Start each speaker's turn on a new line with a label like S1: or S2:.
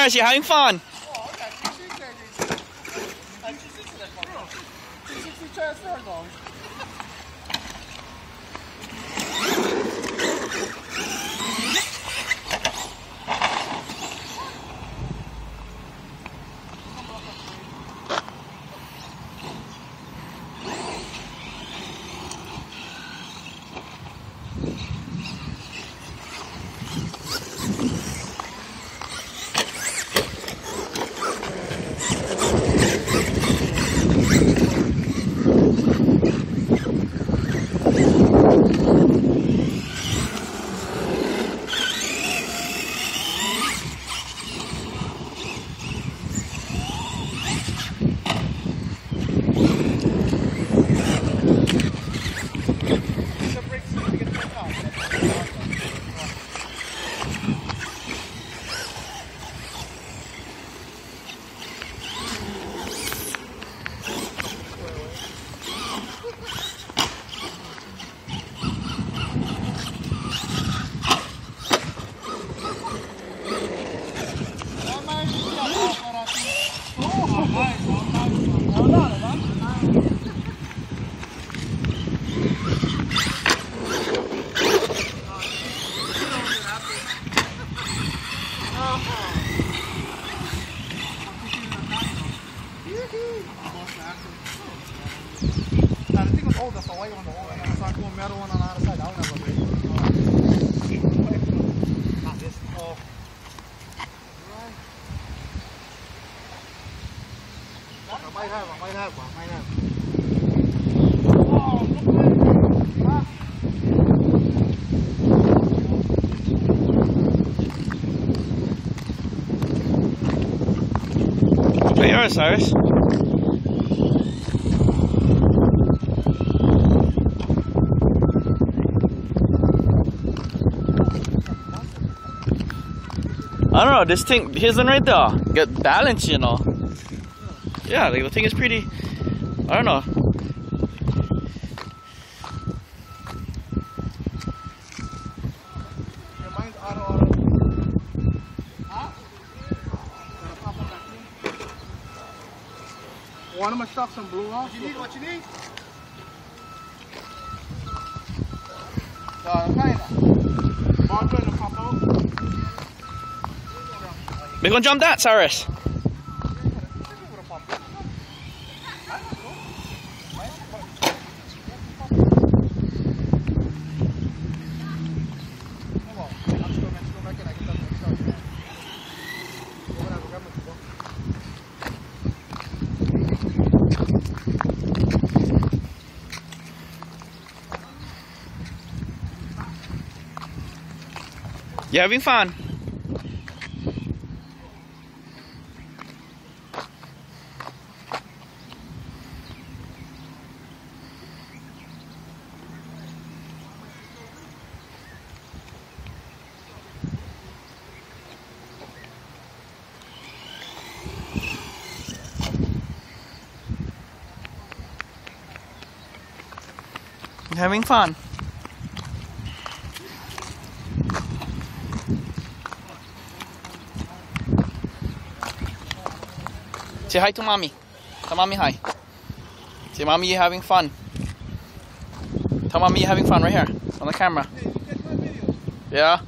S1: Paris, you having fun?
S2: Oh, okay. Um- oh, the the Hawaii on the whole, and I saw a metal one on the other side. I would have a might have, I might
S1: I don't know, this thing, here's one right there. Get balance, you know yeah, like, the thing is pretty, I don't know.
S2: One of my shots and blue off. What you need? What you need?
S1: We're gonna jump that, Cyrus. You having fun? having fun. Say hi to mommy. Tell mommy hi. Say mommy you're having fun. Tell mommy you're having fun right here on the camera. Hey, yeah.